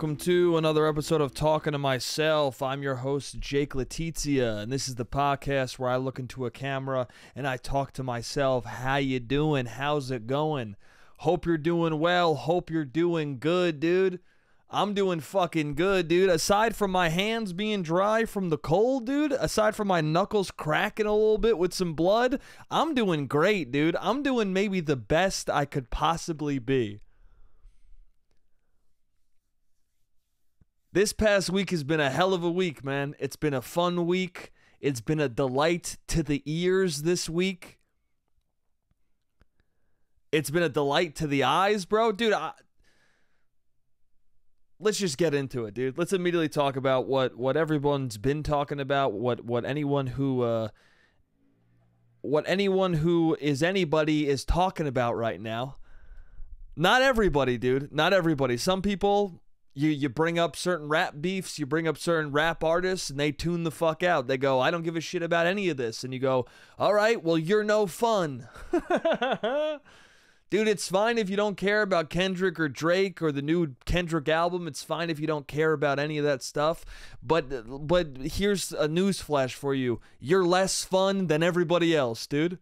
welcome to another episode of Talking to Myself. I'm your host, Jake Letizia, and this is the podcast where I look into a camera and I talk to myself. How you doing? How's it going? Hope you're doing well. Hope you're doing good, dude. I'm doing fucking good, dude. Aside from my hands being dry from the cold, dude, aside from my knuckles cracking a little bit with some blood, I'm doing great, dude. I'm doing maybe the best I could possibly be. This past week has been a hell of a week, man. It's been a fun week. It's been a delight to the ears this week. It's been a delight to the eyes, bro. Dude, I, let's just get into it, dude. Let's immediately talk about what what everyone's been talking about, what what anyone who uh what anyone who is anybody is talking about right now. Not everybody, dude. Not everybody. Some people you you bring up certain rap beefs, you bring up certain rap artists, and they tune the fuck out. They go, I don't give a shit about any of this. And you go, All right, well, you're no fun. Dude, it's fine if you don't care about Kendrick or Drake or the new Kendrick album. It's fine if you don't care about any of that stuff. But but here's a news flash for you. You're less fun than everybody else, dude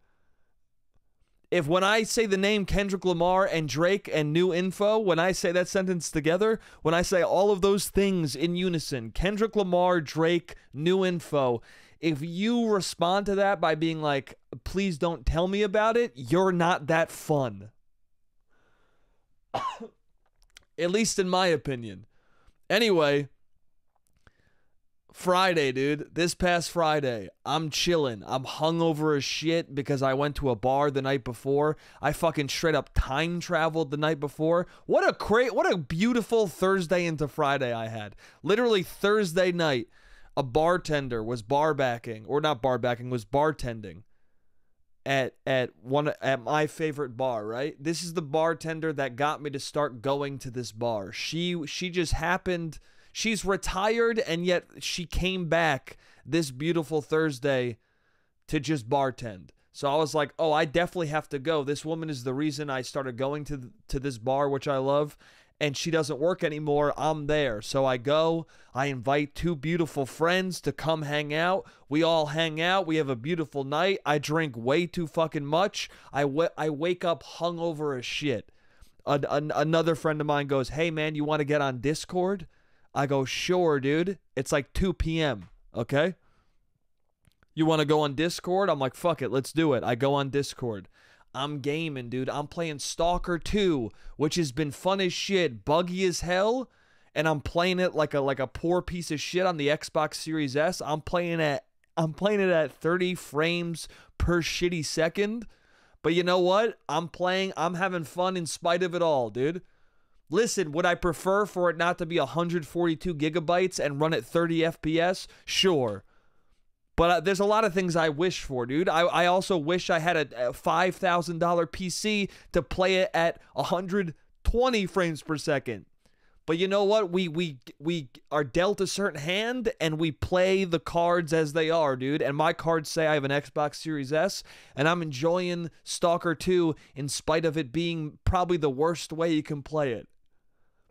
if when I say the name Kendrick Lamar and Drake and new info, when I say that sentence together, when I say all of those things in unison, Kendrick Lamar, Drake, new info, if you respond to that by being like, please don't tell me about it, you're not that fun. At least in my opinion. Anyway, Friday, dude. This past Friday, I'm chilling. I'm hungover as shit because I went to a bar the night before. I fucking straight up time traveled the night before. What a great, what a beautiful Thursday into Friday I had. Literally Thursday night, a bartender was bar backing, or not bar backing, was bartending at at one at my favorite bar, right? This is the bartender that got me to start going to this bar. She she just happened she's retired and yet she came back this beautiful Thursday to just bartend. So I was like, "Oh, I definitely have to go. This woman is the reason I started going to to this bar which I love." And she doesn't work anymore. I'm there. So I go. I invite two beautiful friends to come hang out. We all hang out. We have a beautiful night. I drink way too fucking much. I, w- I wake up hungover as shit. A- an- another friend of mine goes, Hey, man, you want to get on Discord? I go, sure, dude. It's like 2 p.m. Okay. You want to go on Discord? I'm like, fuck it, let's do it. I go on Discord. I'm gaming, dude. I'm playing Stalker 2, which has been fun as shit, buggy as hell, and I'm playing it like a like a poor piece of shit on the Xbox Series S. I'm playing at I'm playing it at 30 frames per shitty second. But you know what? I'm playing, I'm having fun in spite of it all, dude. Listen, would I prefer for it not to be 142 gigabytes and run at 30 FPS? Sure. But uh, there's a lot of things I wish for, dude. I, I also wish I had a, a $5,000 PC to play it at 120 frames per second. But you know what? We we we are dealt a certain hand and we play the cards as they are, dude. And my cards say I have an Xbox Series S and I'm enjoying Stalker 2 in spite of it being probably the worst way you can play it.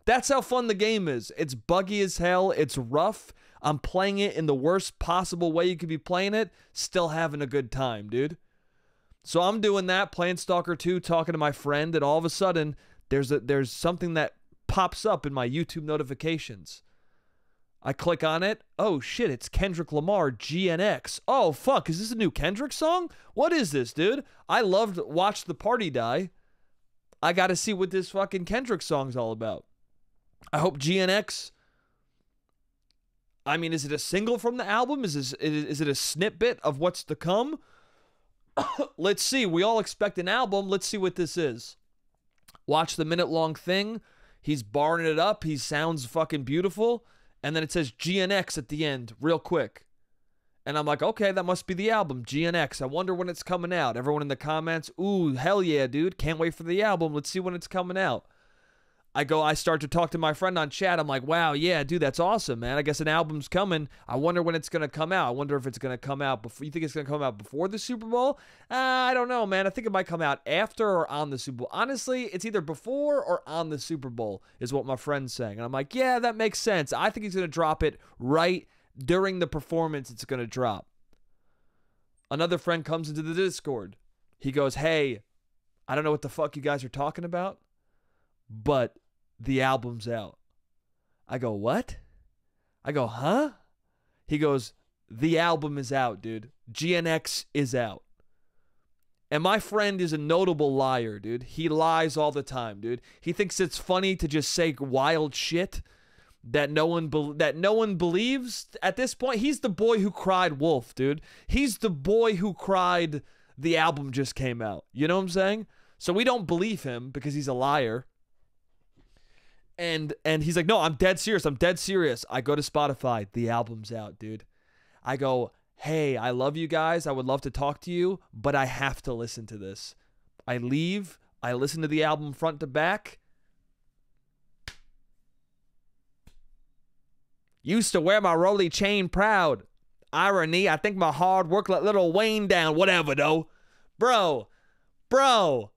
That's how fun the game is. It's buggy as hell. It's rough. I'm playing it in the worst possible way you could be playing it, still having a good time, dude. So I'm doing that, playing Stalker 2, talking to my friend, and all of a sudden there's a there's something that pops up in my YouTube notifications. I click on it. Oh shit, it's Kendrick Lamar GNX. Oh fuck, is this a new Kendrick song? What is this, dude? I loved Watch the Party Die. I got to see what this fucking Kendrick song's all about. I hope GNX. I mean, is it a single from the album? Is this, is it a snippet of what's to come? Let's see. We all expect an album. Let's see what this is. Watch the minute long thing. He's barring it up. He sounds fucking beautiful. And then it says GNX at the end, real quick. And I'm like, okay, that must be the album, GNX. I wonder when it's coming out. Everyone in the comments, ooh, hell yeah, dude. Can't wait for the album. Let's see when it's coming out. I go, I start to talk to my friend on chat. I'm like, wow, yeah, dude, that's awesome, man. I guess an album's coming. I wonder when it's gonna come out. I wonder if it's gonna come out before. You think it's gonna come out before the Super Bowl? Uh, I don't know, man. I think it might come out after or on the Super Bowl. Honestly, it's either before or on the Super Bowl, is what my friend's saying. And I'm like, yeah, that makes sense. I think he's gonna drop it right during the performance. It's gonna drop. Another friend comes into the Discord. He goes, hey, I don't know what the fuck you guys are talking about, but the album's out. I go, what? I go, huh? He goes, the album is out, dude. GNX is out. And my friend is a notable liar, dude. He lies all the time, dude. He thinks it's funny to just say wild shit that no one be- that no one believes at this point. He's the boy who cried wolf, dude. He's the boy who cried the album just came out. You know what I'm saying? So we don't believe him because he's a liar. And and he's like, "No, I'm dead serious. I'm dead serious." I go to Spotify. The album's out, dude. I go, "Hey, I love you guys. I would love to talk to you, but I have to listen to this." I leave. I listen to the album front to back. Used to wear my Rollie chain proud. Irony, I think my hard work let Lil Wayne down. Whatever, though. Bro, bro,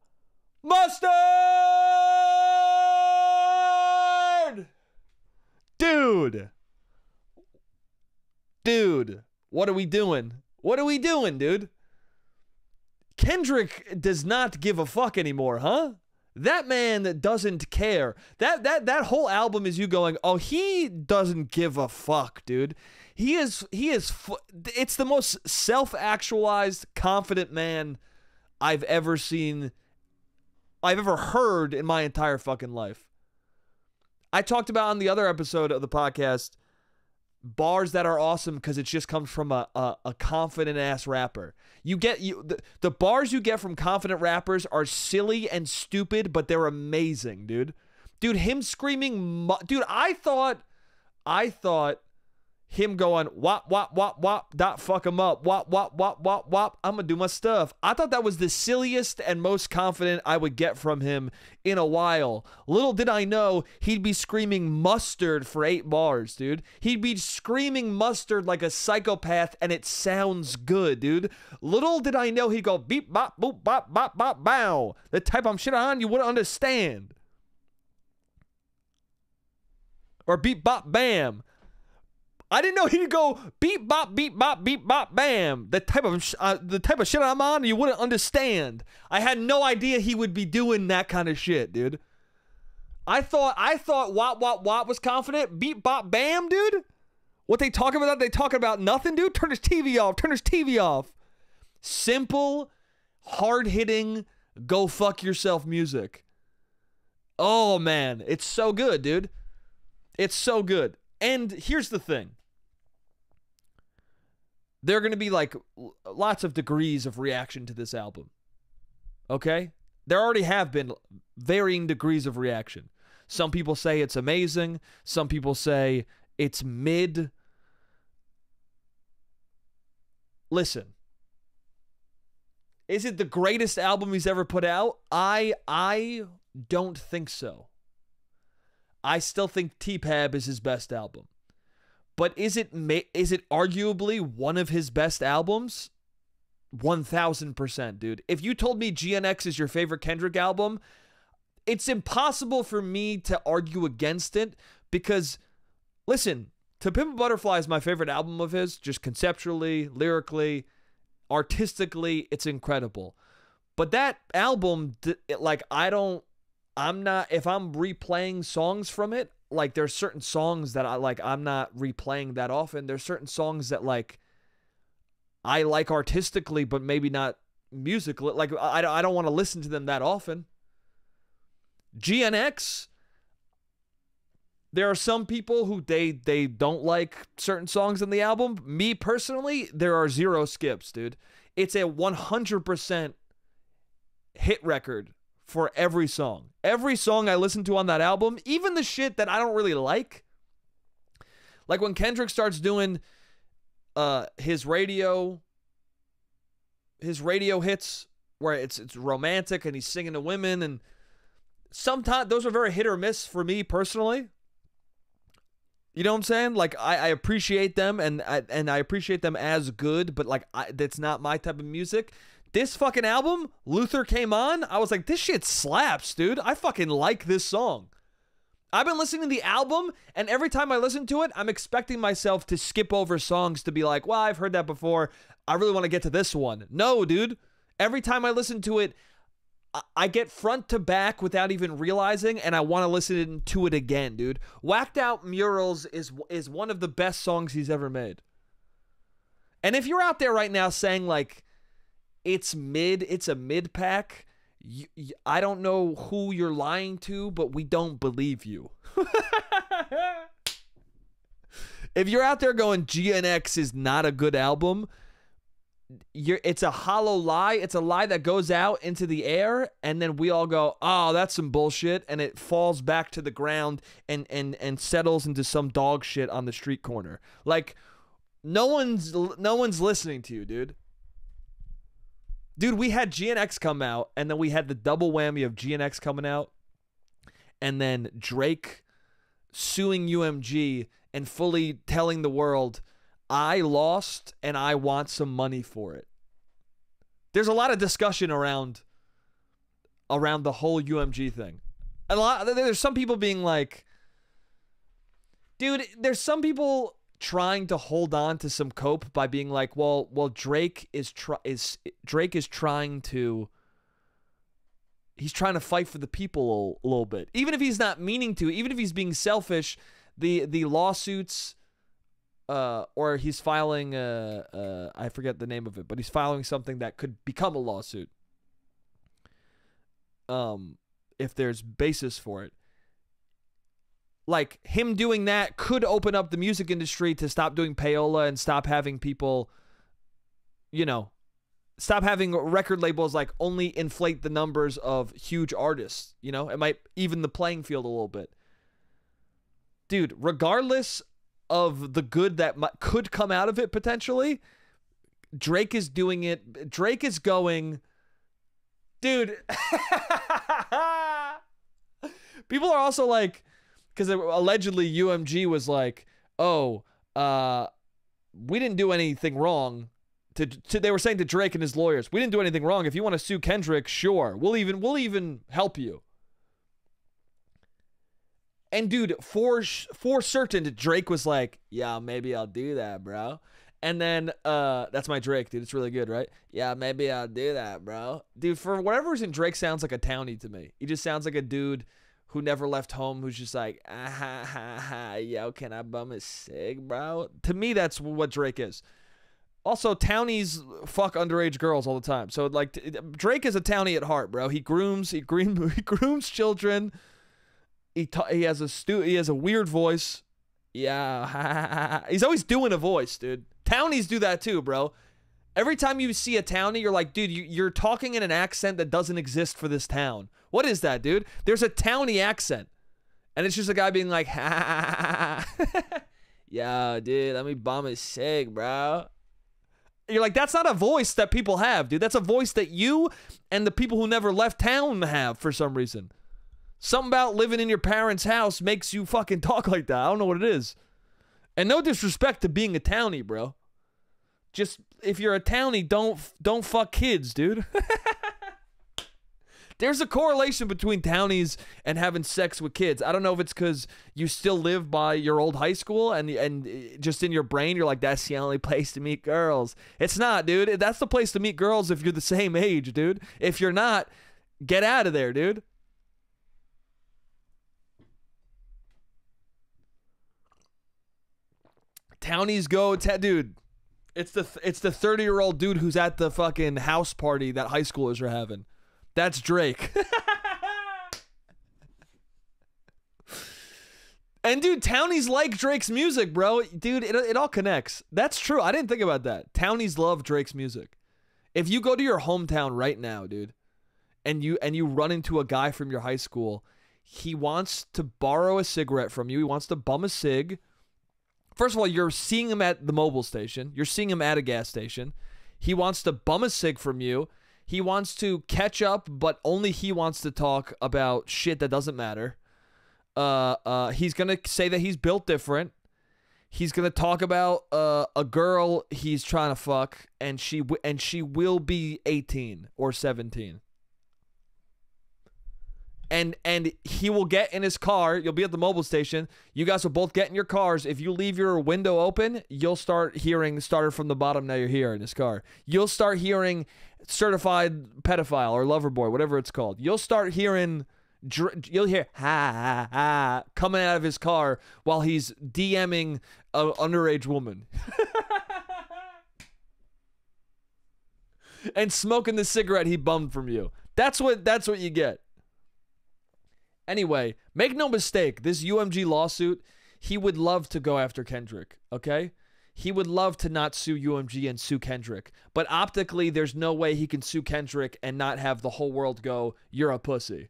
mustard! Dude. Dude, what are we doing? What are we doing, dude? Kendrick does not give a fuck anymore, huh? That man doesn't care. That that that whole album is you going, "Oh, he doesn't give a fuck, dude." He is he is it's the most self-actualized, confident man I've ever seen I've ever heard in my entire fucking life. I talked about on the other episode of the podcast bars that are awesome because it just comes from a, a, a confident ass rapper. You get you the, the bars you get from confident rappers are silly and stupid, but they're amazing, dude. Dude, him screaming, dude. I thought, I thought him going wop wop wop wop dot fuck him up. Wop wop wop wop wop. I'm gonna do my stuff. I thought that was the silliest and most confident i would get from him in a while. Little did i know he'd be screaming mustard for eight bars dude. He'd be screaming mustard like a psychopath and it sounds good dude. Little did i know he'd go beep bop boop bop bop bop bow. The type i'm shit on you wouldn't understand. Or beep bop bam I didn't know he'd go beep bop beep bop beep bop bam. The type of uh, the type of shit I'm on, you wouldn't understand. I had no idea he would be doing that kind of shit, dude. I thought I thought Wop Wop Wop was confident. Beep bop bam, dude. What they talking about? They talking about nothing, dude. Turn his TV off. Turn his TV off. Simple, hard hitting, go fuck yourself music. Oh man, it's so good, dude. It's so good. And here's the thing there are going to be like lots of degrees of reaction to this album. Okay? There already have been varying degrees of reaction. Some people say it's amazing, some people say it's mid. Listen. Is it the greatest album he's ever put out? I I don't think so. I still think TPAB is his best album. But is it is it arguably one of his best albums? 1000%, dude. If you told me GNX is your favorite Kendrick album, it's impossible for me to argue against it because listen, To Pimp a Butterfly is my favorite album of his, just conceptually, lyrically, artistically, it's incredible. But that album like I don't I'm not if I'm replaying songs from it, like there's certain songs that I like I'm not replaying that often. There's certain songs that like I like artistically but maybe not musically. Like I, I don't want to listen to them that often. GNX there are some people who they they don't like certain songs on the album. Me personally, there are zero skips, dude. It's a 100% hit record for every song. Every song I listen to on that album, even the shit that I don't really like. Like when Kendrick starts doing uh his radio his radio hits where it's it's romantic and he's singing to women and sometimes those are very hit or miss for me personally. You know what I'm saying? Like I, I appreciate them and I, and I appreciate them as good, but like I, that's not my type of music. This fucking album, Luther came on. I was like, this shit slaps, dude. I fucking like this song. I've been listening to the album, and every time I listen to it, I'm expecting myself to skip over songs to be like, well, I've heard that before. I really want to get to this one. No, dude. Every time I listen to it, I get front to back without even realizing, and I want to listen to it again, dude. Wacced Out Murals is is one of the best songs he's ever made. And if you're out there right now saying like it's mid, it's a mid pack, you, you, I don't know who you're lying to, but we don't believe you. if you're out there going GNX is not a good album, you're it's a hollow lie. It's a lie that goes out into the air and then we all go, "Oh, that's some bullshit." And it falls back to the ground and and and settles into some dog shit on the street corner. Like no one's no one's listening to you, dude. Dude, we had GNX come out and then we had the double whammy of GNX coming out and then Drake suing UMG and fully telling the world I lost and I want some money for it. There's a lot of discussion around around the whole UMG thing. A lot there's some people being like dude, there's some people trying to hold on to some cope by being like, well, well Drake is try is Drake is trying to he's trying to fight for the people a, little bit. Even if he's not meaning to, even if he's being selfish, the the lawsuits uh, or he's filing uh, uh, I forget the name of it, but he's filing something that could become a lawsuit. Um, if there's basis for it. Like him doing that could open up the music industry to stop doing payola and stop having people, you know, stop having record labels like only inflate the numbers of huge artists. You know, it might even the playing field a little bit. Dude, regardless of the good that could come out of it potentially. Drake is doing it. Drake is going, dude. People are also like, because allegedly UMG was like, oh, uh, we didn't do anything wrong. To, to, they were saying to Drake and his lawyers, we didn't do anything wrong. If you want to sue Kendrick, sure, we'll even we'll even help you. And dude, for for certain, Drake was like, "Yeah, maybe I'll do that, bro." And then uh that's my Drake, dude. It's really good, right? Yeah, maybe I'll do that, bro. Dude, for whatever reason, Drake sounds like a townie to me. He just sounds like a dude who never left home, who's just like, ah, ha, ha, ha, yo, can I bum a cig, bro? To me, that's what Drake is. Also, townies fuck underage girls all the time. So like, Drake is a townie at heart, bro. He grooms, he, groom, he grooms children. He ta- he has a stu- he has a weird voice. Yeah, he's always doing a voice, dude. Townies do that too, bro. Every time you see a townie, you're like, dude, you, you're talking in an accent that doesn't exist for this town. What is that, dude? There's a townie accent, and it's just a guy being like, ha, yo, dude, let me bomb a cig, bro. You're like, that's not a voice that people have, dude. That's a voice that you and the people who never left town have for some reason. Something about living in your parents' house makes you fucking talk like that. I don't know what it is. And no disrespect to being a townie, bro. Just if you're a townie, don't don't fuck kids, dude. There's a correlation between townies and having sex with kids. I don't know if it's because you still live by your old high school and and eh, just in your brain you're like that's the only place to meet girls. It's not, dude. That's the place to meet girls if you're the same age, dude. If you're not, get out of there, dude. Townies go, dude. It's the it's the 30 year old dude who's at the fucking house party that high schoolers are having. That's Drake. and dude, townies like Drake's music, bro. Dude, it, it all connects. That's true. I didn't think about that. Townies love Drake's music. If you go to your hometown right now, dude, and you and you run into a guy from your high school, he wants to borrow a cigarette from you. He wants to bum a cig First of all, you're seeing him at the Mobil station. You're seeing him at a gas station. He wants to bum a cig from you. He wants to catch up, but only he wants to talk about shit that doesn't matter. Uh, uh, he's gonna say that he's built different. He's gonna talk about uh, a girl he's trying to fuck, and she and she will be eighteen or seventeen. And and he will get in his car. You'll be at the Mobil station. You guys will both get in your cars. If you leave your window open, you'll start hearing started from the bottom. Now you're here in his car. You'll start hearing certified pedophile or lover boy, whatever it's called. You'll start hearing you'll hear ha ha ha coming out of his car while he's DMing a underage woman. and smoking the cigarette he bummed from you. That's what that's what you get. Anyway, make no mistake, this UMG lawsuit, he would love to go after Kendrick, okay? He would love to not sue UMG and sue Kendrick. But optically, there's no way he can sue Kendrick and not have the whole world go, You're a pussy.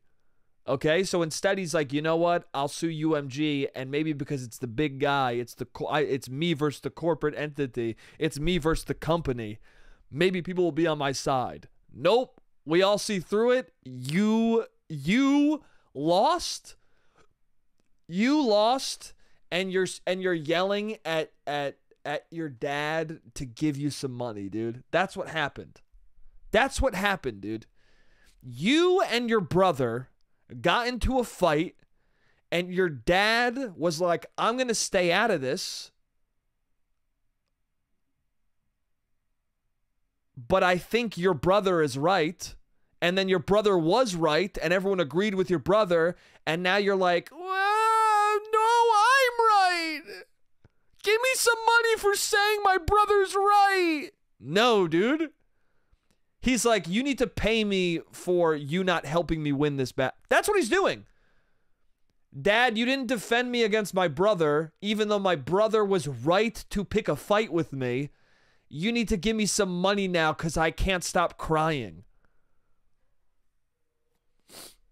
Okay, so instead he's like, you know what? I'll sue UMG, and maybe because it's the big guy, it's the it's me versus the corporate entity, it's me versus the company. Maybe people will be on my side. Nope, we all see through it. You you lost. You lost, and you're and you're yelling at at at your dad to give you some money, dude. That's what happened. That's what happened, dude. You and your brother got into a fight, and your dad was like, I'm going to stay out of this. But I think your brother is right. And then your brother was right, and everyone agreed with your brother. And now you're like, well, no, I'm right. Give me some money for saying my brother's right. No, dude. He's like, you need to pay me for you not helping me win this bet. That's what he's doing. Dad, you didn't defend me against my brother, even though my brother was right to pick a fight with me. You need to give me some money now because I can't stop crying.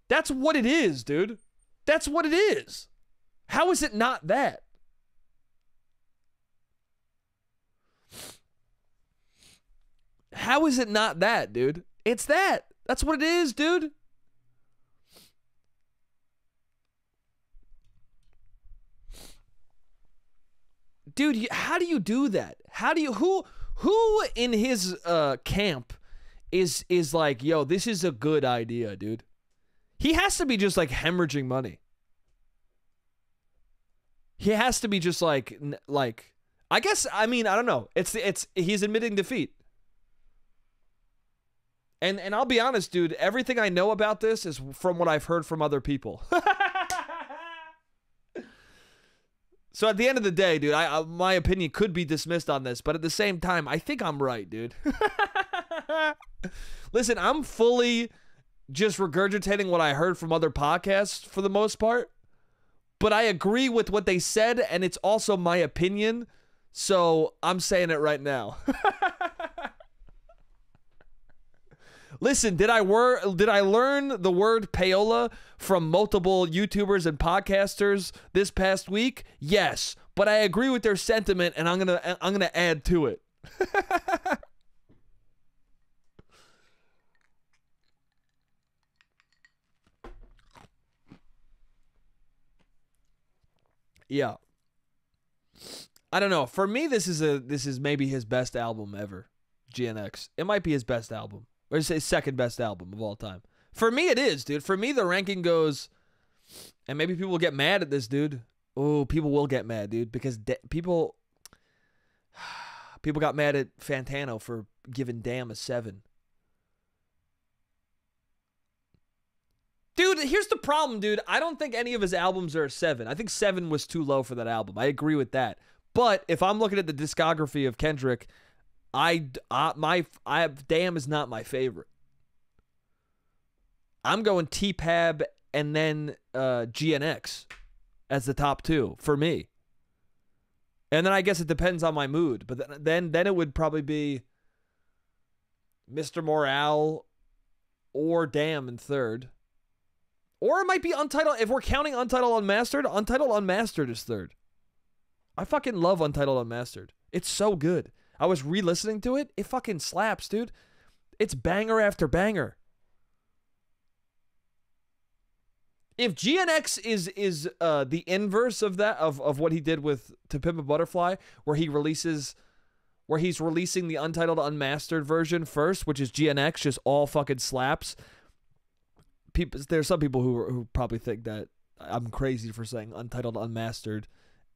That's what it is, dude. That's what it is. How is it not that? How is it not that, dude? It's that. That's what it is, dude. Dude, how do you do that? How do you who who in his uh camp is is like, "Yo, this is a good idea, dude." He has to be just like hemorrhaging money. He has to be just like like I guess I mean, I don't know. It's it's he's admitting defeat. And and I'll be honest, dude, everything I know about this is from what I've heard from other people. so at the end of the day, dude, I, I, my opinion could be dismissed on this, but at the same time, I think I'm right, dude. Listen, I'm fully just regurgitating what I heard from other podcasts for the most part, but I agree with what they said, and it's also my opinion. So I'm saying it right now. Listen, did I wor- did I learn the word payola from multiple YouTubers and podcasters this past week? Yes, but I agree with their sentiment and I'm going to I'm going to add to it. yeah. I don't know. For me this is a this is maybe his best album ever. GNX. It might be his best album or say second best album of all time. For me, it is, dude. For me, the ranking goes, and maybe people will get mad at this, dude. Oh, people will get mad, dude, because de- people, people got mad at Fantano for giving Damn a seven. Dude, here's the problem, dude. I don't think any of his albums are a seven. I think seven was too low for that album. I agree with that. But if I'm looking at the discography of Kendrick, I, I my I damn is not my favorite. I'm going TPAB and then uh, GNX as the top two for me. And then I guess it depends on my mood, but then then, then it would probably be Mr. Morale or Damn in third. Or it might be Untitled. If we're counting Untitled Unmastered, Untitled Unmastered is third. I fucking love Untitled Unmastered. It's so good. I was re-listening to it. It fucking slaps, dude. It's banger after banger. If GNX is is uh, the inverse of that of, of what he did with To Pimp a Butterfly, where he releases where he's releasing the untitled unmastered version first, which is GNX, just all fucking slaps. People, there's some people who who probably think that I'm crazy for saying untitled unmastered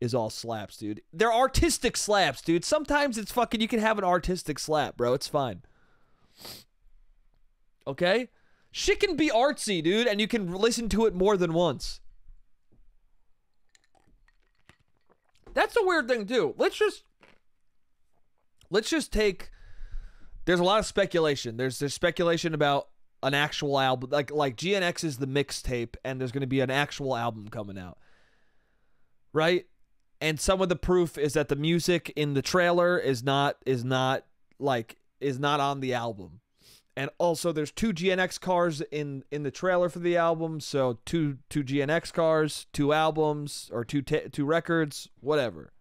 is all slaps, dude. They're artistic slaps, dude. Sometimes it's fucking you can have an artistic slap, bro. It's fine. Okay? Shit can be artsy, dude, and you can listen to it more than once. That's a weird thing too. Let's just let's just take there's a lot of speculation. There's there's speculation about an actual album like like GNX is the mixtape and there's going to be an actual album coming out. Right? And some of the proof is that the music in the trailer is not is not like is not on the album. And also there's two GNX cars in in the trailer for the album, so two two GNX cars, two albums or two two records, whatever.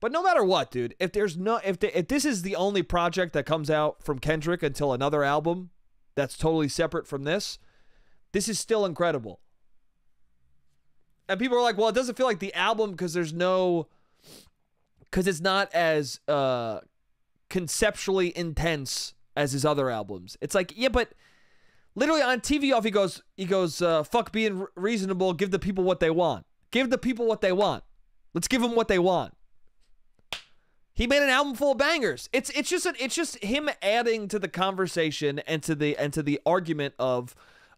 But no matter what, dude, if there's no if the, if this is the only project that comes out from Kendrick until another album that's totally separate from this, this is still incredible. And people are like, "Well, it doesn't feel like the album because there's no cuz it's not as uh conceptually intense as his other albums." It's like, "Yeah, but literally on TV off he goes he goes uh, fuck being reasonable, give the people what they want. Give the people what they want. Let's give them what they want." He made an album full of bangers. It's it's just a, it's just him adding to the conversation and to the and to the argument of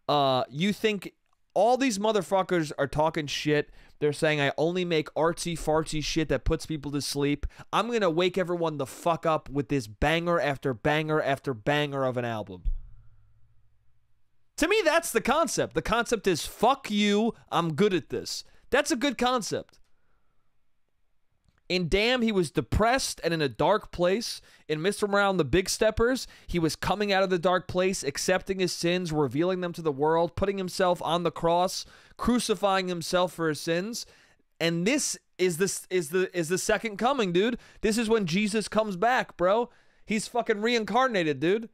uh you think all these motherfuckers are talking shit. They're saying I only make artsy fartsy shit that puts people to sleep. I'm going to wake everyone the fuck up with this banger after banger after banger of an album. To me that's the concept. The concept is fuck you, I'm good at this. That's a good concept. In Damn, he was depressed and in a dark place. In Mr. Morale the Big Steppers, he was coming out of the dark place, accepting his sins, revealing them to the world, putting himself on the cross, crucifying himself for his sins. And this is this is the is the second coming, dude. This is when Jesus comes back, bro. He's fucking reincarnated, dude.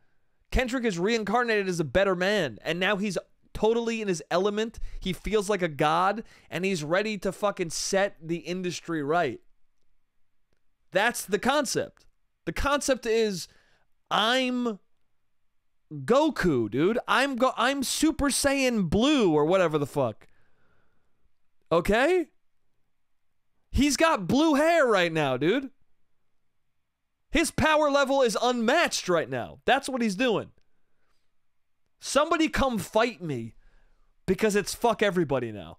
Kendrick is reincarnated as a better man, and now he's totally in his element. He feels like a god, and he's ready to fucking set the industry right. That's the concept. The concept is I'm Goku, dude. I'm go I'm Super Saiyan Blue or whatever the fuck. Okay? He's got blue hair right now, dude. His power level is unmatched right now. That's what he's doing. Somebody come fight me because it's fuck everybody now.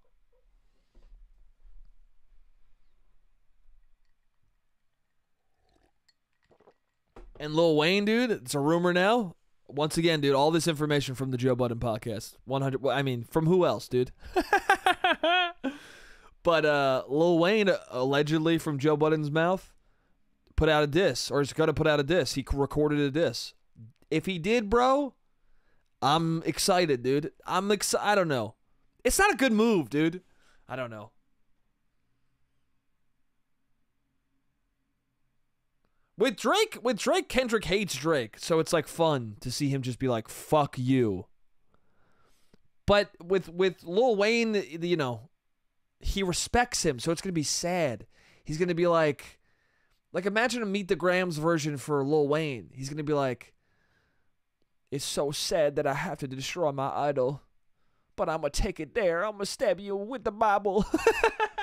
And Lil Wayne, dude, it's a rumor now. Once again, dude, all this information from the Joe Budden podcast. 100 I mean, from who else, dude? but uh Lil Wayne allegedly from Joe Budden's mouth put out a diss or is going to put out a diss. He recorded a diss. If he did, bro, I'm excited, dude. I'm excited. I don't know. It's not a good move, dude. I don't know. With Drake, with Drake, Kendrick hates Drake, so it's like fun to see him just be like "fuck you." But with with Lil Wayne, you know, he respects him, so it's gonna be sad. He's gonna be like, like imagine a Meet the Grahams version for Lil Wayne. He's gonna be like, "It's so sad that I have to destroy my idol, but I'm gonna take it there. I'm gonna stab you with the Bible."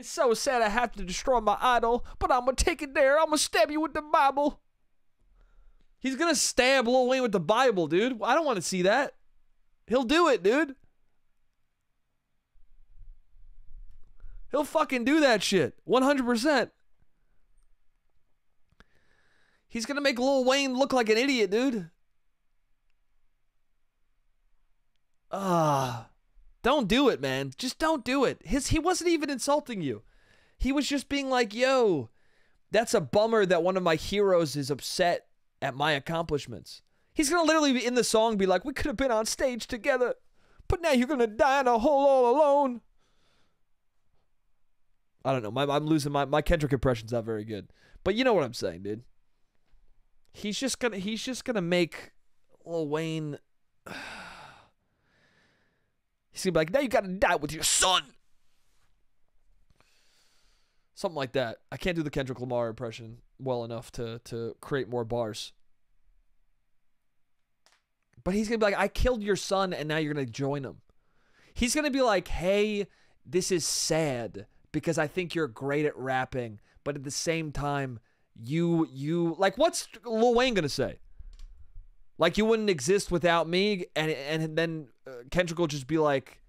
It's so sad I have to destroy my idol, but I'm gonna take it there. I'm gonna stab you with the Bible. He's gonna stab Lil Wayne with the Bible, dude. I don't want to see that. He'll do it, dude. He'll fucking do that shit. 100%. He's gonna make Lil Wayne look like an idiot, dude. Ah. Don't do it, man. Just don't do it. His he wasn't even insulting you. He was just being like, "Yo, that's a bummer that one of my heroes is upset at my accomplishments." He's going to literally be in the song be like, "We could have been on stage together, but now you're going to die in a hole all alone." I don't know. My, I'm losing my my Kendrick impression's not very good. But you know what I'm saying, dude. he's just gonna he's just gonna make Lil Wayne. He's gonna be like, now you gotta die with your son. Something like that. I can't do the Kendrick Lamar impression well enough to to create more bars. But he's gonna be like, I killed your son, and now you're gonna join him. He's gonna be like, hey, this is sad because I think you're great at rapping, but at the same time, you you like what's Lil Wayne gonna say? Like you wouldn't exist without me, and and then Kendrick will just be like,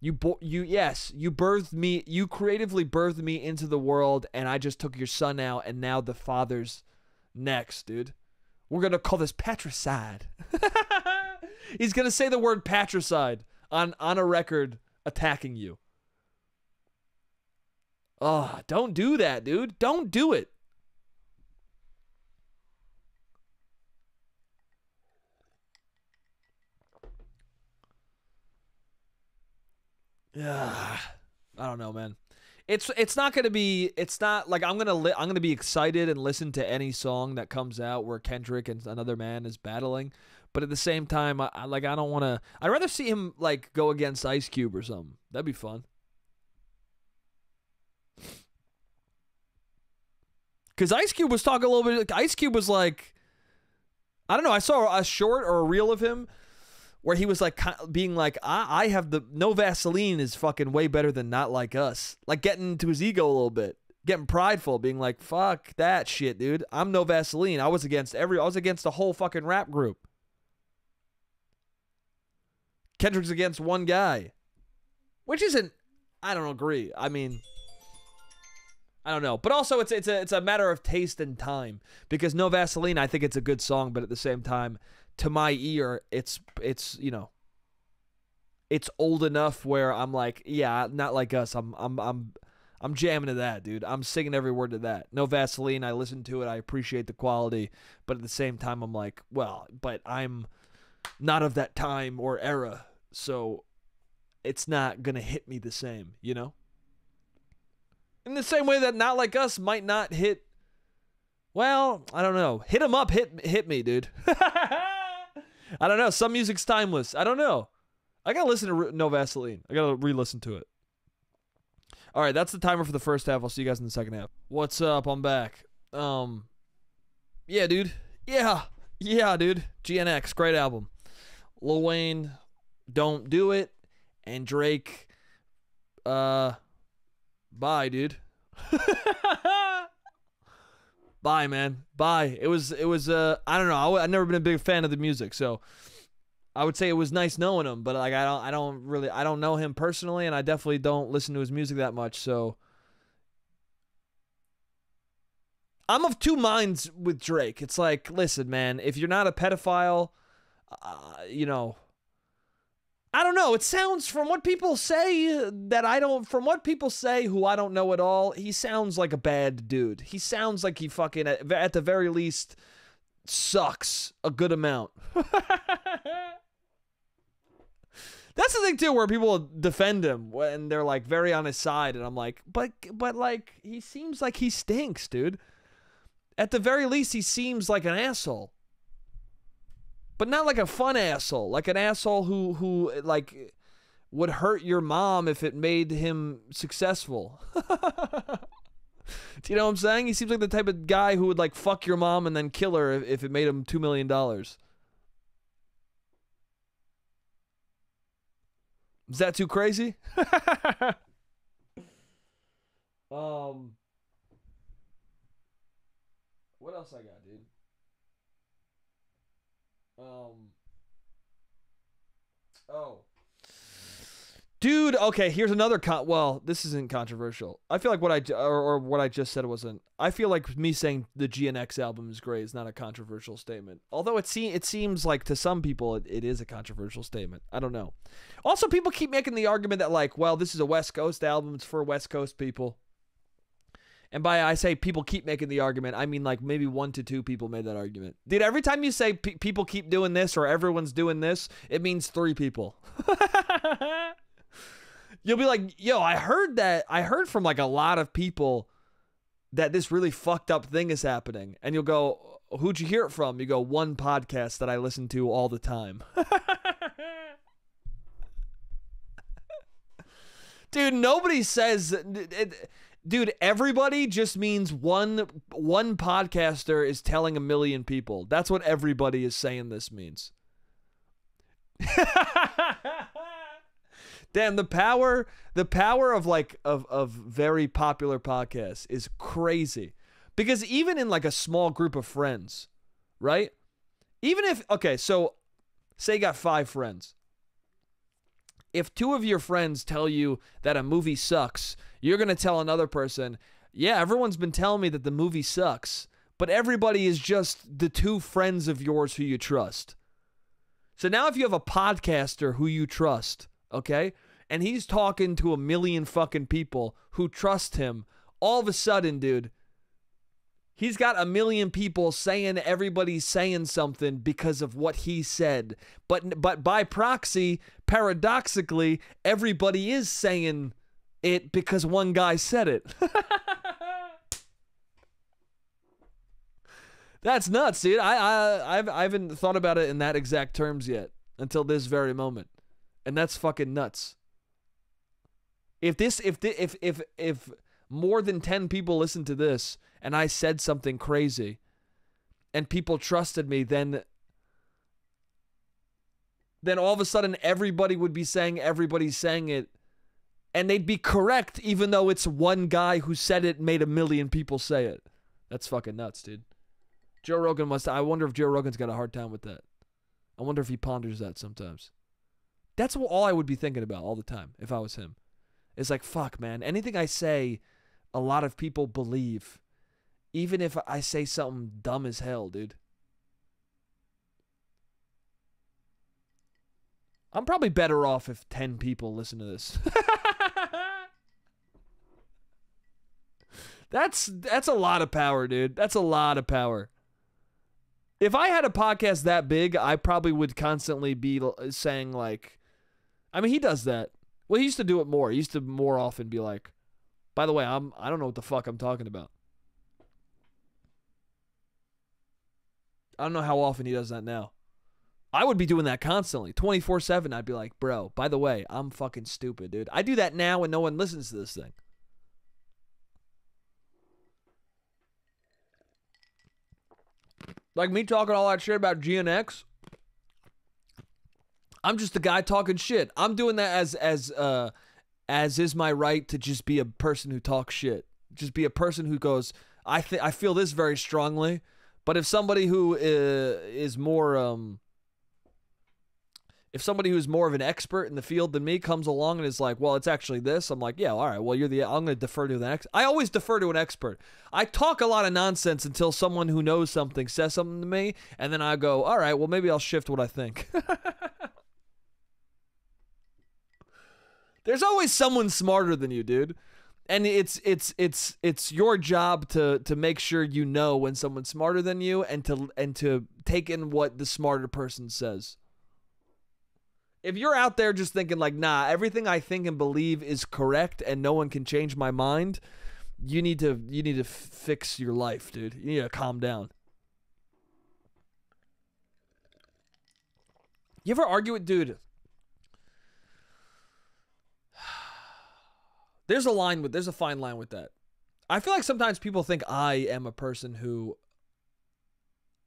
you bo- you yes, you birthed me, you creatively birthed me into the world, and I just took your son out, and now the father's next, dude. We're gonna call this patricide. He's gonna say the word patricide on on a record attacking you. Oh, don't do that, dude. Don't do it. Yeah, I don't know, man. It's it's not gonna be. It's not like I'm gonna li- I'm gonna be excited and listen to any song that comes out where Kendrick and another man is battling. But at the same time, I, I like I don't want to. I'd rather see him like go against Ice Cube or something. That'd be fun. Because Ice Cube was talking a little bit. Ice Cube was like, I don't know. I saw a short or a reel of him where he was like being like, I, I have the no Vaseline is fucking way better than not like us. Like getting into his ego a little bit, getting prideful, being like, fuck that shit, dude. I'm no Vaseline. I was against every, I was against the whole fucking rap group. Kendrick's against one guy, which isn't, I don't agree. I mean, I don't know, but also it's it's a it's a matter of taste and time because No Vaseline, I think it's a good song, but at the same time, to my ear, it's it's you know, it's old enough where I'm like, yeah, not like us. I'm I'm I'm I'm jamming to that, dude. I'm singing every word to that. No Vaseline. I listen to it. I appreciate the quality, but at the same time, I'm like, well, but I'm not of that time or era, so it's not gonna hit me the same, you know. In the same way that not like us might not hit. Well, I don't know. Hit him up, hit hit me, dude. I don't know. Some music's timeless. I don't know. I gotta listen to No Vaseline. I gotta re-listen to it. All right, that's the timer for the first half. I'll see you guys in the second half. What's up? I'm back. Um, yeah, dude. Yeah, yeah, dude. GNX, great album. Lil Wayne, don't do it, and Drake, uh, bye, dude. bye, man. Bye. It was it was uh I don't know. I, have never been a big fan of the music, so I would say it was nice knowing him, but like I don't I don't really I don't know him personally, and I definitely don't listen to his music that much. So I'm of two minds with Drake. It's like, listen, man, if you're not a pedophile, uh, you know, I don't know. It sounds from what people say that I don't from what people say who I don't know at all, he sounds like a bad dude. He sounds like he fucking at, at the very least sucks a good amount. That's the thing too, where people defend him when they're like very on his side, and I'm like, but but like he seems like he stinks, dude. At the very least, he seems like an asshole but not like a fun asshole, like an asshole who who like would hurt your mom if it made him successful. Do you know what I'm saying? He seems like the type of guy who would like fuck your mom and then kill her if, it made him two million dollars. Is that too crazy? um, what else I got? Um. Oh. Dude, okay, here's another con. Well, this isn't controversial. I feel like what I or, or, what I just said wasn't. I feel like me saying the GNX album is great is not a controversial statement. Although it se- it seems like to some people it, it is a controversial statement. I don't know. Also, people keep making the argument that like, well, this is a West Coast album. It's for West Coast people. And by I say people keep making the argument, I mean like maybe one to two people made that argument. Dude, every time you say pe- people keep doing this or everyone's doing this, it means three people. You'll be like, yo, I heard that. I heard from like a lot of people that this really fucked up thing is happening. And you'll go, who'd you hear it from? You go, one podcast that I listen to all the time. dude, nobody says. It, dude, everybody just means one one podcaster is telling a million people. That's what everybody is saying. This means. Damn, the power, the power of like of of very popular podcasts is crazy. Because even in like a small group of friends, right? Even if okay, so say you got 5 friends. If two of your friends tell you that a movie sucks, you're going to tell another person, "Yeah, everyone's been telling me that the movie sucks." But everybody is just the two friends of yours who you trust. So now if you have a podcaster who you trust, okay? And he's talking to a million fucking people who trust him, all of a sudden, dude, He's got a million people saying everybody's saying something because of what he said. But but by proxy, paradoxically, everybody is saying it because one guy said it. That's nuts, dude. I I I've, I haven't thought about it in that exact terms yet until this very moment, and that's fucking nuts. If this if the, if if if more than ten people listen to this and I said something crazy and people trusted me, then then all of a sudden everybody would be saying everybody's saying it and they'd be correct even though it's one guy who said it made a million people say it. That's fucking nuts, dude. Joe Rogan must I wonder if Joe Rogan's got a hard time with that. I wonder if he ponders that sometimes. That's all I would be thinking about all the time if I was him. It's like, fuck, man. Anything I say, a lot of people believe even if I say something dumb as hell, dude. I'm probably better off if 10 people listen to this. that's that's a lot of power, dude. That's a lot of power. If I had a podcast that big, I probably would constantly be saying like I mean, he does that. Well, he used to do it more. He used to more often be like, "By the way, I'm I don't know what the fuck I'm talking about." I don't know how often he does that now. I would be doing that constantly, 24 7. I'd be like, bro, by the way, I'm fucking stupid, dude. I do that now and no one listens to this thing. Like me talking all that shit about GNX. I'm just the guy talking shit. I'm doing that as as uh as is my right to just be a person who talks shit. Just be a person who goes, I think I feel this very strongly but if somebody who uh, is more, um, if somebody who's more of an expert in the field than me comes along and is like, well, it's actually this, I'm like, yeah, all right, well, you're the, I'm going to defer to the next. I always defer to an expert. I talk a lot of nonsense until someone who knows something says something to me, and then I go, all right, well, maybe I'll shift what I think. There's always someone smarter than you, dude. And it's it's it's it's your job to to make sure you know when someone's smarter than you and to and to take in what the smarter person says. If you're out there just thinking like nah everything i think and believe is correct and no one can change my mind you need to you need to fix your life dude. You need to calm down. You ever argue with dude There's a line with there's a fine line with that. I feel like sometimes people think I am a person who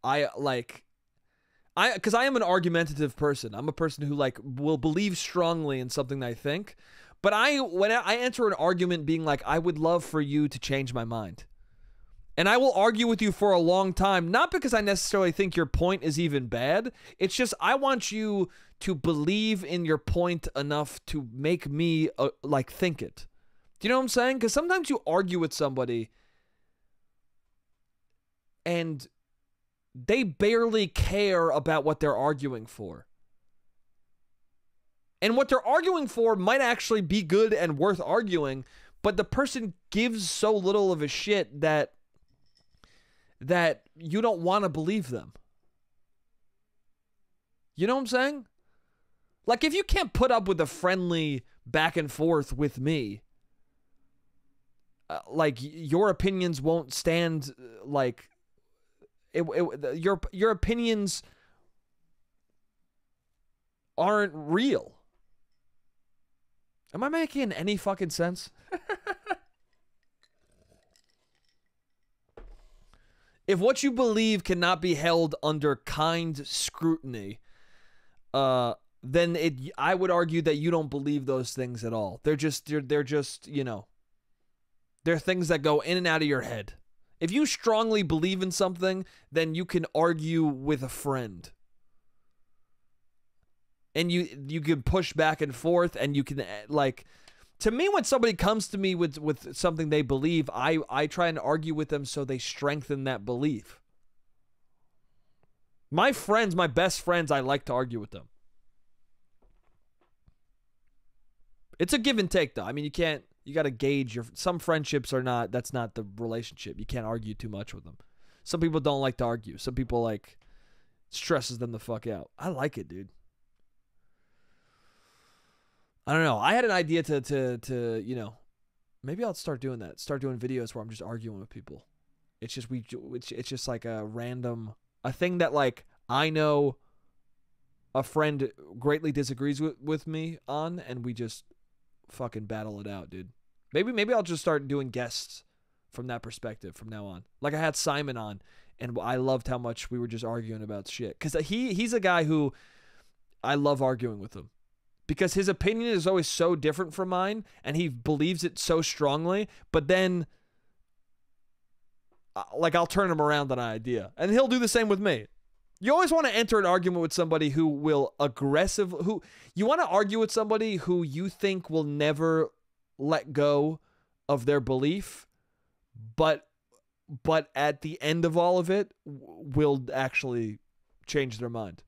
I like I cuz I am an argumentative person. I'm a person who like will believe strongly in something I think. But I when I enter an argument being like I would love for you to change my mind. And I will argue with you for a long time, not because I necessarily think your point is even bad. It's just I want you to believe in your point enough to make me uh, like think it. Do you know what I'm saying? Because sometimes you argue with somebody and they barely care about what they're arguing for. And what they're arguing for might actually be good and worth arguing, but the person gives so little of a shit that that you don't want to believe them. You know what I'm saying? Like if you can't put up with a friendly back and forth with me, uh, like your opinions won't stand uh, like it, it, your your opinions aren't real. Am I making any fucking sense? if what you believe cannot be held under kind scrutiny, uh, then it I would argue that you don't believe those things at all. They're just they're they're just, you know, they're things that go in and out of your head. If you strongly believe in something, then you can argue with a friend. And you you can push back and forth and you can eh, like to me when somebody comes to me with with something they believe, I I try and argue with them so they strengthen that belief. My friends, my best friends, I like to argue with them. It's a give and take though. I mean, you can't you got to gauge your some friendships are not that's not the relationship. You can't argue too much with them. Some people don't like to argue. Some people like stresses them the fuck out. I like it, dude. I don't know. I had an idea to to to, you know, maybe I'll start doing that. Start doing videos where I'm just arguing with people. It's just we it's, it's just like a random a thing that like I know a friend greatly disagrees with, with me on and we just fucking battle it out, dude. Maybe maybe I'll just start doing guests from that perspective from now on. Like I had Simon on, and I loved how much we were just arguing about shit. Cause he he's a guy who I love arguing with him because his opinion is always so different from mine, and he believes it so strongly. But then, uh, like I'll turn him around on an idea, and he'll do the same with me. You always want to enter an argument with somebody who will aggressive who you want to argue with somebody who you think will never let go of their belief but but at the end of all of it will actually change their mind.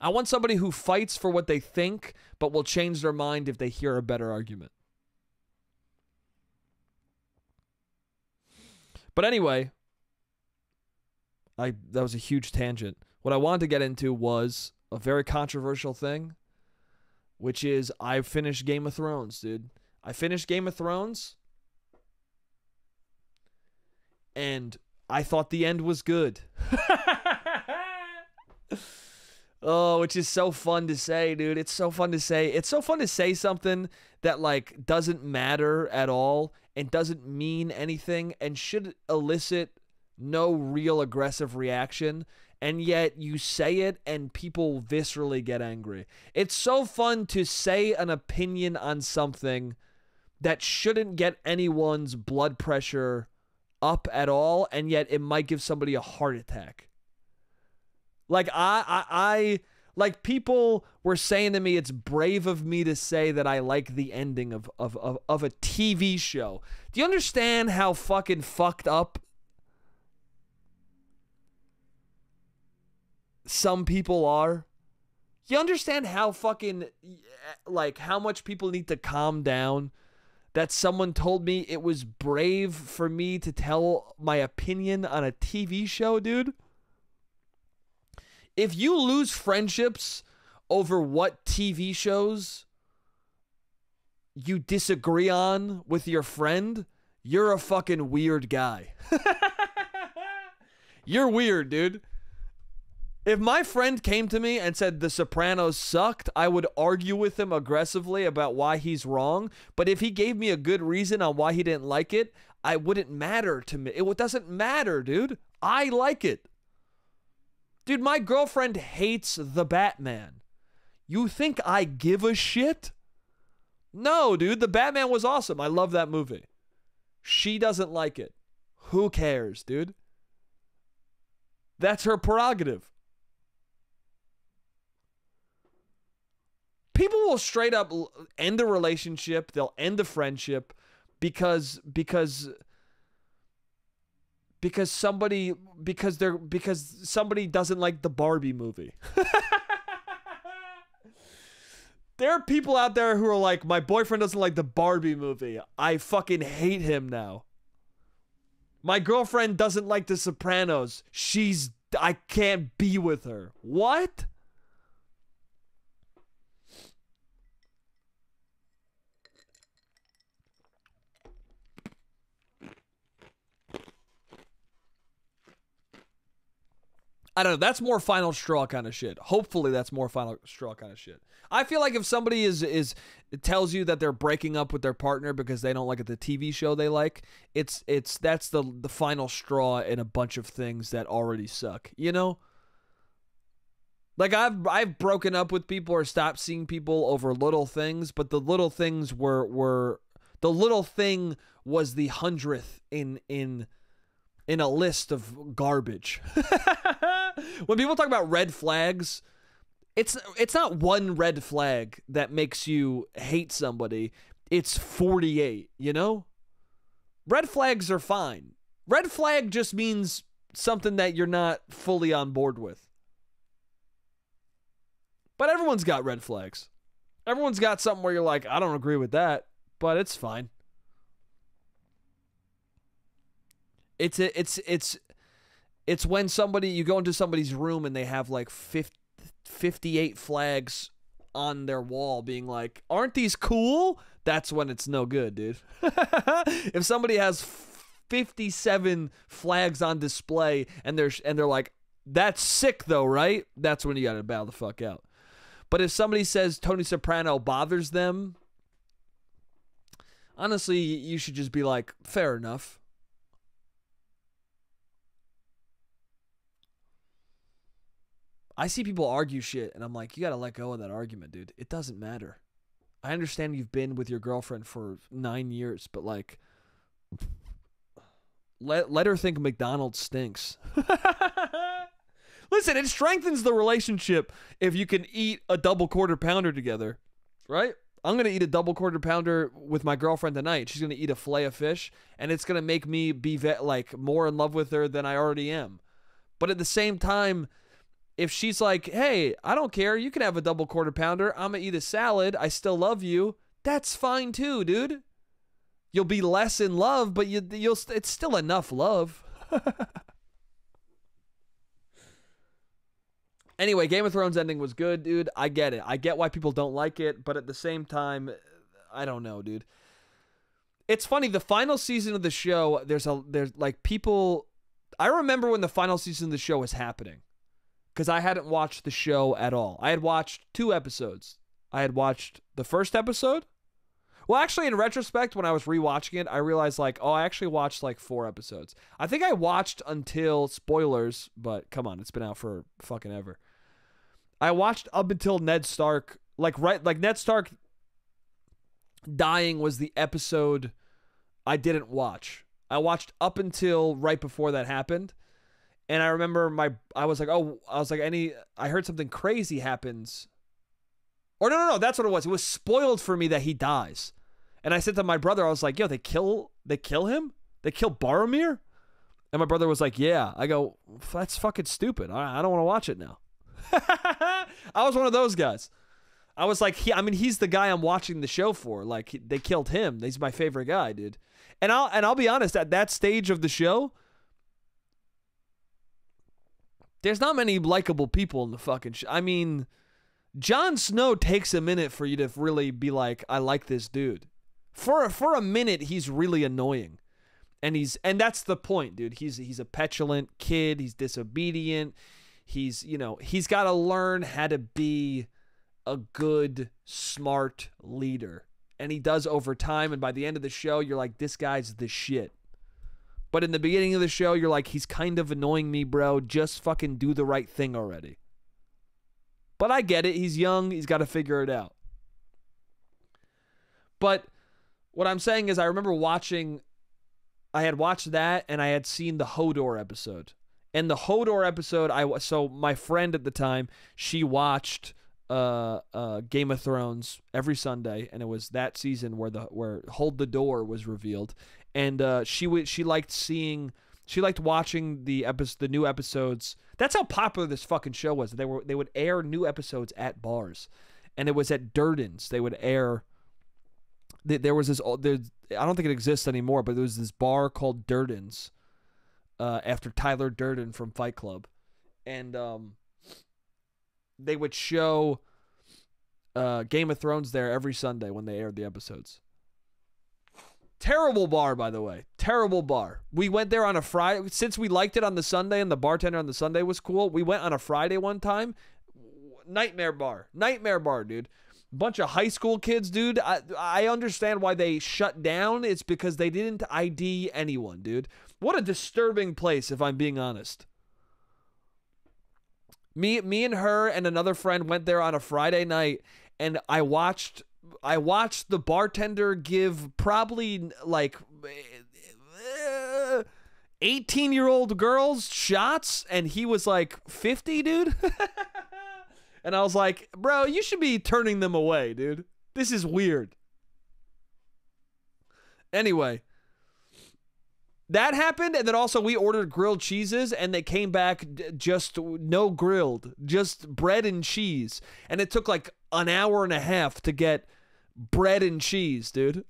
I want somebody who fights for what they think but will change their mind if they hear a better argument. But anyway, I that was a huge tangent. What I wanted to get into was a very controversial thing, which is I finished Game of Thrones, dude. I finished Game of Thrones and I thought the end was good. oh, which is so fun to say, dude. It's so fun to say. It's so fun to say something that like doesn't matter at all and doesn't mean anything and should elicit no real aggressive reaction and yet you say it and people viscerally get angry. It's so fun to say an opinion on something that shouldn't get anyone's blood pressure up at all and yet it might give somebody a heart attack. Like I I, I like people were saying to me it's brave of me to say that I like the ending of, of, of, of a TV show. Do you understand how fucking fucked up some people are. You understand how fucking like how much people need to calm down that someone told me it was brave for me to tell my opinion on a TV show, dude? If you lose friendships over what TV shows you disagree on with your friend, you're a fucking weird guy. you're weird, dude. If my friend came to me and said The Sopranos sucked, I would argue with him aggressively about why he's wrong. But if he gave me a good reason on why he didn't like it, I wouldn't matter to me. It doesn't matter, dude. I like it. Dude, my girlfriend hates the Batman. You think I give a shit? No, dude. The Batman was awesome. I love that movie. She doesn't like it. Who cares, dude? That's her prerogative. People will straight up end the relationship, they'll end the friendship because because because somebody because they're because somebody doesn't like the Barbie movie. there are people out there who are like my boyfriend doesn't like the Barbie movie. I fucking hate him now. My girlfriend doesn't like the Sopranos. She's I can't be with her. What? I don't know. That's more final straw kind of shit. Hopefully, that's more final straw kind of shit. I feel like if somebody is is tells you that they're breaking up with their partner because they don't like the TV show they like, it's it's that's the the final straw in a bunch of things that already suck. You know. Like I've I've broken up with people or stopped seeing people over little things, but the little things were were the little thing was the hundredth in in in a list of garbage. when people talk about red flags, it's it's not one red flag that makes you hate somebody. It's 48, you know? Red flags are fine. Red flag just means something that you're not fully on board with. But everyone's got red flags. Everyone's got something where you're like, I don't agree with that, but it's fine. It's a, it's it's it's when somebody you go into somebody's room and they have like 50, 58 flags on their wall being like, "Aren't these cool?" That's when it's no good, dude. if somebody has 57 flags on display and they're and they're like, "That's sick though, right?" That's when you got to bow the fuck out. But if somebody says Tony Soprano bothers them, honestly, you should just be like, "Fair enough." I see people argue shit, and I'm like, you gotta let go of that argument, dude. It doesn't matter. I understand you've been with your girlfriend for nine years, but like, let let her think McDonald's stinks. Listen, it strengthens the relationship if you can eat a double quarter pounder together, right? I'm gonna eat a double quarter pounder with my girlfriend tonight. She's gonna eat a fillet of fish, and it's gonna make me be ve- like more in love with her than I already am. But at the same time if she's like, "Hey, I don't care. You can have a double quarter pounder. I'm gonna eat a salad. I still love you." That's fine too, dude. You'll be less in love, but you you'll it's still enough love. anyway, Game of Thrones ending was good, dude. I get it. I get why people don't like it, but at the same time, I don't know, dude. It's funny. The final season of the show, there's a there's like people. I remember when the final season of the show was happening because I hadn't watched the show at all. I had watched two episodes. I had watched the first episode. Well, actually, in retrospect, when I was rewatching it, I realized like, oh, I actually watched like four episodes. I think I watched until spoilers, but come on, it's been out for fucking ever. I watched up until Ned Stark, like right, like Ned Stark dying was the episode I didn't watch. I watched up until right before that happened, and I remember my I was like, oh, I was like, any I heard something crazy happens. Or no, no, no, that's what it was. It was spoiled for me that he dies. And I said to my brother, I was like, yo, they kill they kill him? They kill Boromir? And my brother was like, yeah. I go, that's fucking stupid. I, I don't want to watch it now. I was one of those guys. I was like, he, I mean, he's the guy I'm watching the show for. Like, they killed him. He's my favorite guy, dude. And I'll and I'll be honest, at that stage of the show, there's not many likable people in the fucking show. I mean, Jon Snow takes a minute for you to really be like, I like this dude. For for a minute, he's really annoying, and he's and that's the point, dude. He's he's a petulant kid. He's disobedient. He's you know he's got to learn how to be a good, smart leader, and he does over time. And by the end of the show, you're like, this guy's the shit. But in the beginning of the show, you're like, he's kind of annoying me, bro. Just fucking do the right thing already. But I get it. He's young. He's got to figure it out. But what I'm saying is, I remember watching, I had watched that and I had seen the Hodor episode. And the Hodor episode, I so my friend at the time, she watched uh, uh, Game of Thrones every Sunday, and it was that season where the where Hold the Door was revealed, and uh, she would she liked seeing she liked watching the episode the new episodes. That's how popular this fucking show was. They were they would air new episodes at bars, and it was at Durden's. They would air. There was this. There, I don't think it exists anymore, but there was this bar called Durden's, uh, after Tyler Durden from Fight Club, and um, they would show uh, Game of Thrones there every Sunday when they aired the episodes. Terrible bar, by the way. Terrible bar. We went there on a Friday. Since we liked it on the Sunday and the bartender on the Sunday was cool, we went on a Friday one time. Nightmare bar. Nightmare bar, dude. Bunch of high school kids, dude. I, I understand why they shut down. It's because they didn't ID anyone, dude. What a disturbing place, if I'm being honest. Me, me and her and another friend went there on a Friday night, and I watched I watched the bartender give probably like eh, 18 year old girls shots, and he was like 50, dude. and I was like, bro, you should be turning them away, dude. This is weird. Anyway, that happened, and then also we ordered grilled cheeses, and they came back just no grilled, just bread and cheese, and it took like an hour and a half to get bread and cheese, dude.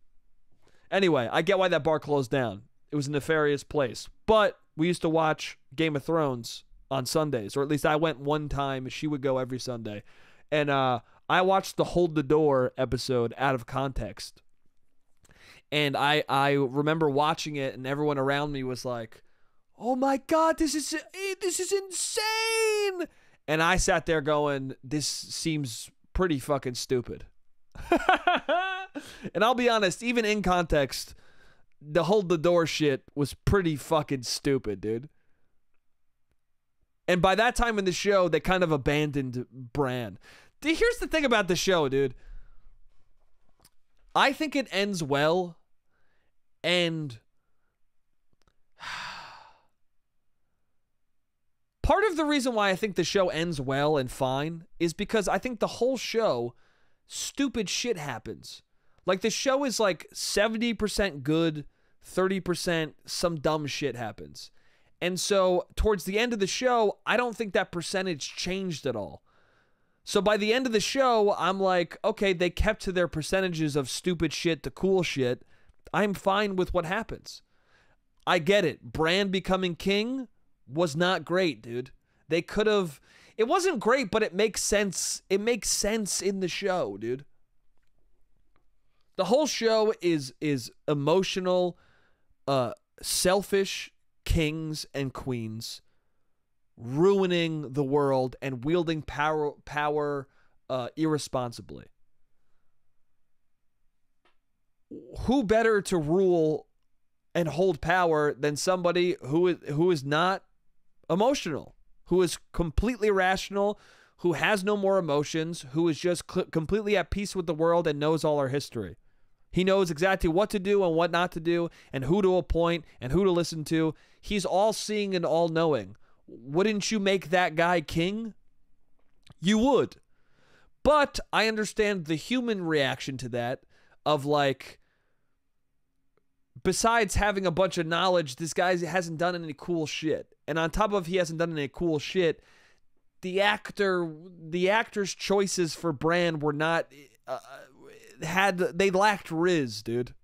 Anyway, I get why that bar closed down. It was a nefarious place. But we used to watch Game of Thrones on Sundays, or at least I went one time. She would go every Sunday. And uh, I watched the Hold the Door episode out of context. And I, I remember watching it, and everyone around me was like, oh my God, this is, this is insane. And I sat there going, this seems pretty fucking stupid. and I'll be honest, even in context, the hold the door shit was pretty fucking stupid, dude. And by that time in the show, they kind of abandoned Bran. Here's the thing about the show, dude. I think it ends well, and part of the reason why I think the show ends well and fine is because I think the whole show stupid shit happens. Like the show is like 70% good, 30% some dumb shit happens. And so towards the end of the show, I don't think that percentage changed at all. So by the end of the show, I'm like, okay, they kept to their percentages of stupid shit to cool shit. I'm fine with what happens. I get it. Bran becoming king was not great, dude. They could have it wasn't great, but it makes sense. It makes sense in the show, dude. The whole show is is emotional, uh, selfish kings and queens ruining the world and wielding power power uh, irresponsibly. Who better to rule and hold power than somebody who is who is not emotional? who is completely rational, who has no more emotions, who is just completely at peace with the world and knows all our history. He knows exactly what to do and what not to do, and who to appoint and who to listen to. He's all seeing and all knowing. Wouldn't you make that guy king? You would. But I understand the human reaction to that of like, besides having a bunch of knowledge, this guy hasn't done any cool shit. And on top of he hasn't done any cool shit, the actor, the actor's choices for Bran were not uh, had they lacked riz, dude.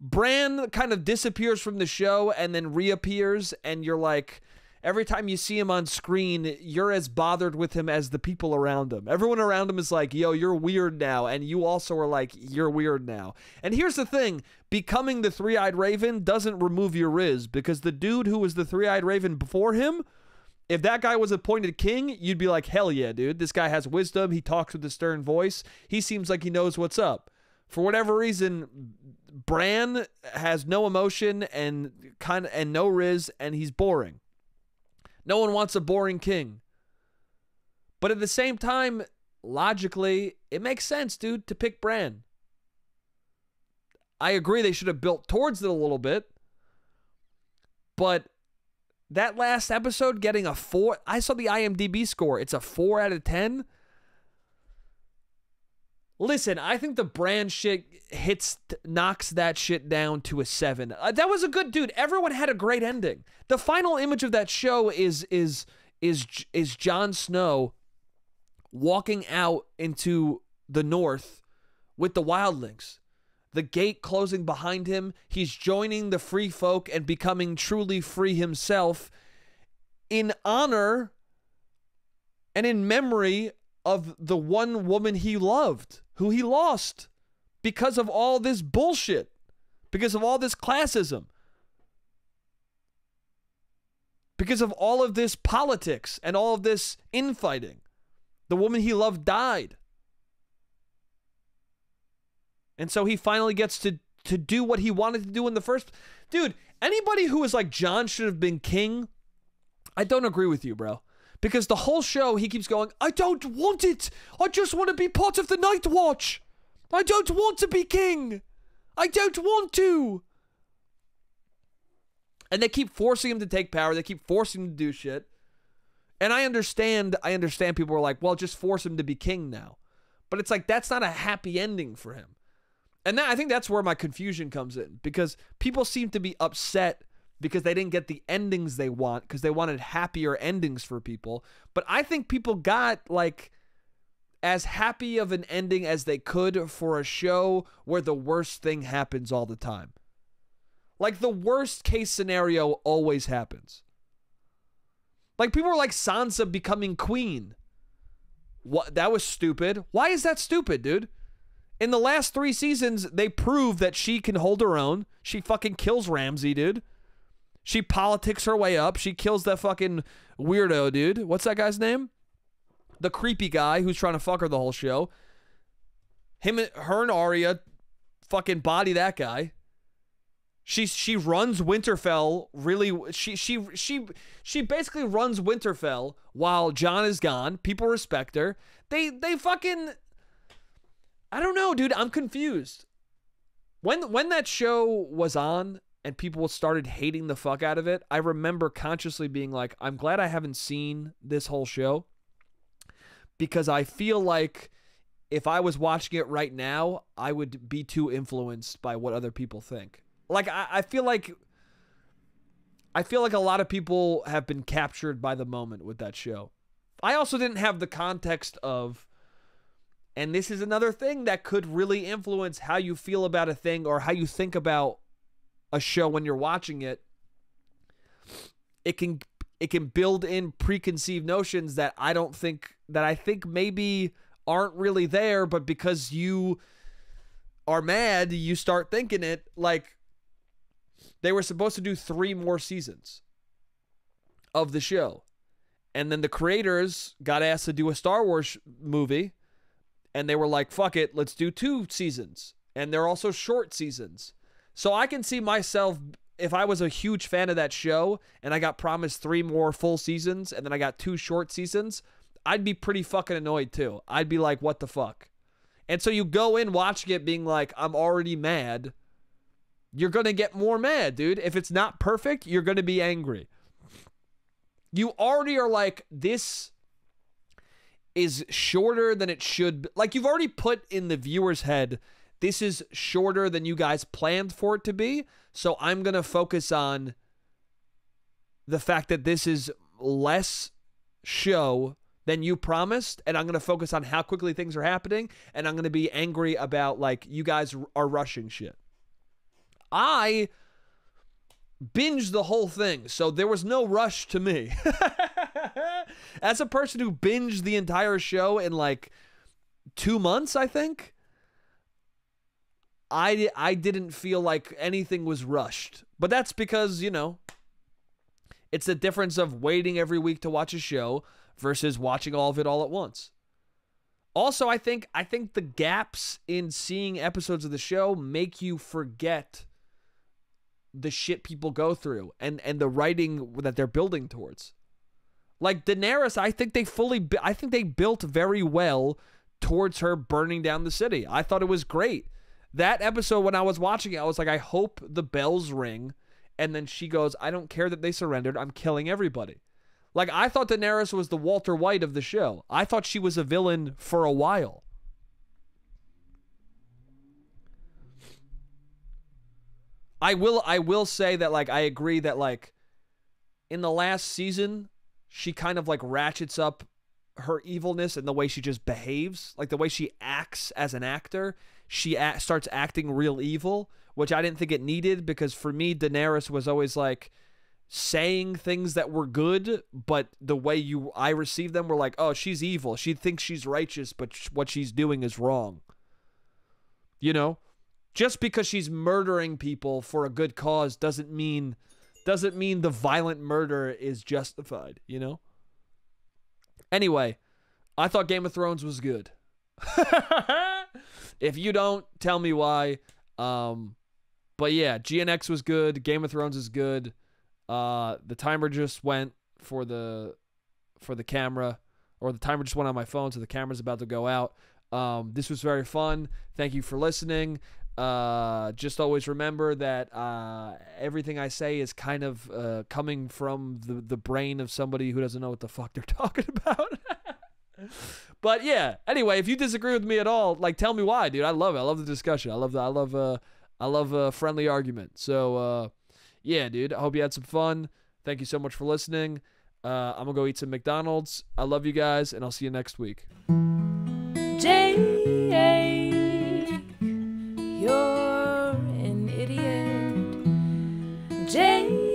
Bran kind of disappears from the show and then reappears, and you're like, every time you see him on screen, you're as bothered with him as the people around him. Everyone around him is like, yo, you're weird now. And you also are like, you're weird now. And here's the thing becoming the three eyed raven doesn't remove your Riz because the dude who was the three eyed raven before him. If that guy was appointed king, you'd be like, hell yeah, dude. This guy has wisdom. He talks with a stern voice. He seems like he knows what's up. For whatever reason, Bran has no emotion and kind of and no riz, and he's boring. No one wants a boring king. But at the same time, logically, it makes sense, dude, to pick Bran. I agree they should have built towards it a little bit. But that last episode getting a 4, I saw the IMDb score. It's a 4 out of 10. Listen, I think the Bran shit hits knocks that shit down to a seven. Uh, that was a good dude. Everyone had a great ending. The final image of that show is is is is Jon Snow walking out into the north with the wildlings. The gate closing behind him. He's joining the free folk and becoming truly free himself in honor and in memory of the one woman he loved who he lost because of all this bullshit, because of all this classism, because of all of this politics and all of this infighting. The woman he loved died. And so he finally gets to to do what he wanted to do in the first Dude, anybody who is like Jon should have been king, I don't agree with you, bro. Because the whole show he keeps going, I don't want it. I just want to be part of the night watch. I don't want to be king. I don't want to. And they keep forcing him to take power. They keep forcing him to do shit. And I understand, I understand people are like, well, just force him to be king now. But it's like that's not a happy ending for him. And that, I think that's where my confusion comes in because people seem to be upset because they didn't get the endings they want because they wanted happier endings for people. But I think people got like as happy of an ending as they could for a show where the worst thing happens all the time. Like the worst case scenario always happens. Like people were like Sansa becoming queen. What that was stupid. Why is that stupid, dude? In the last 3 seasons, they prove that she can hold her own. She fucking kills Ramsay, dude. She politics her way up. She kills that fucking weirdo, dude. What's that guy's name? The creepy guy who's trying to fuck her the whole show. Him, her, and Arya fucking body that guy. She she runs Winterfell really. She she she she basically runs Winterfell while Jon is gone. People respect her. They they fucking. I don't know, dude. I'm confused. When when that show was on and people started hating the fuck out of it, I remember consciously being like, I'm glad I haven't seen this whole show because I feel like if I was watching it right now, I would be too influenced by what other people think. Like I, I feel like I feel like a lot of people have been captured by the moment with that show. I also didn't have the context of and this is another thing that could really influence how you feel about a thing or how you think about a show when you're watching it. It can it can build in preconceived notions that I don't think that I think maybe aren't really there, but because you are mad, you start thinking it like they were supposed to do three more seasons of the show. And then the creators got asked to do a Star Wars movie. And they were like, fuck it, let's do two seasons. And they're also short seasons. So I can see myself, if I was a huge fan of that show and I got promised three more full seasons and then I got two short seasons, I'd be pretty fucking annoyed too. I'd be like, what the fuck? And so you go in watching it being like, I'm already mad you're going to get more mad, dude. If it's not perfect, you're going to be angry. You already are like, this is shorter than it should be. Like, you've already put in the viewer's head, this is shorter than you guys planned for it to be. So I'm going to focus on the fact that this is less show than you promised and i'm going to focus on how quickly things are happening and i'm going to be angry about like you guys are rushing shit I binged the whole thing, so there was no rush to me. As a person who binged the entire show in like two months, I think. I, I didn't feel like anything was rushed. But that's because, you know, it's the difference of waiting every week to watch a show versus watching all of it all at once. Also, I think I think the gaps in seeing episodes of the show make you forget the shit people go through and and the writing that they're building towards. Like Daenerys, I think they fully I think they built very well towards her burning down the city. I thought it was great. That episode when I was watching it, I was like I hope the bells ring and then she goes, "I don't care that they surrendered. I'm killing everybody." Like I thought Daenerys was the Walter White of the show. I thought she was a villain for a while. I will I will say that like I agree that like in the last season she kind of like ratchets up her evilness and the way she just behaves, like the way she acts as an actor. She a- starts acting real evil, which I didn't think it needed because for me Daenerys was always like saying things that were good, but the way you I received them were like, "Oh, she's evil. She thinks she's righteous, but sh- what she's doing is wrong." You know, just because she's murdering people for a good cause doesn't mean doesn't mean the violent murder is justified, you know? Anyway, I thought Game of Thrones was good. if you don't, tell me why. Um, but yeah, GNX was good. Game of Thrones is good. Uh, the timer just went for the for the camera, or the timer just went on my phone, so the camera's about to go out. Um, this was very fun. Thank you for listening. Uh, just always remember that uh, everything I say is kind of uh, coming from the, the brain of somebody who doesn't know what the fuck they're talking about. but yeah, anyway, if you disagree with me at all, like tell me why, dude. I love it. I love the discussion. I love the I love uh I love a friendly argument. So uh yeah, dude. I hope you had some fun. Thank you so much for listening. Uh, I'm gonna go eat some McDonald's. I love you guys, and I'll see you next week. Jake, you're an idiot. Jake.